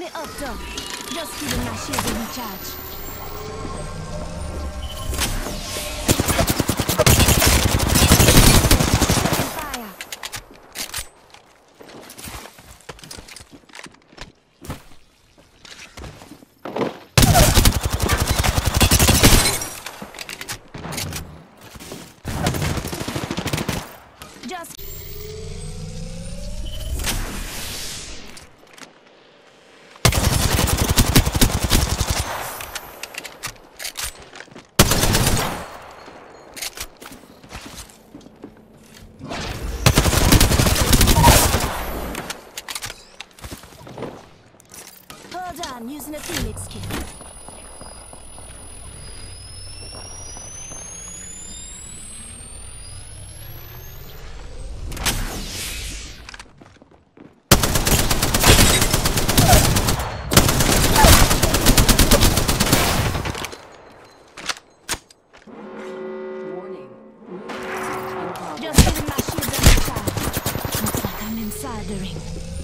Let me. Just giving my shield a recharge. Hold on, using a Phoenix kit. Just giving my shield a recharge. Looks like I'm inside the ring.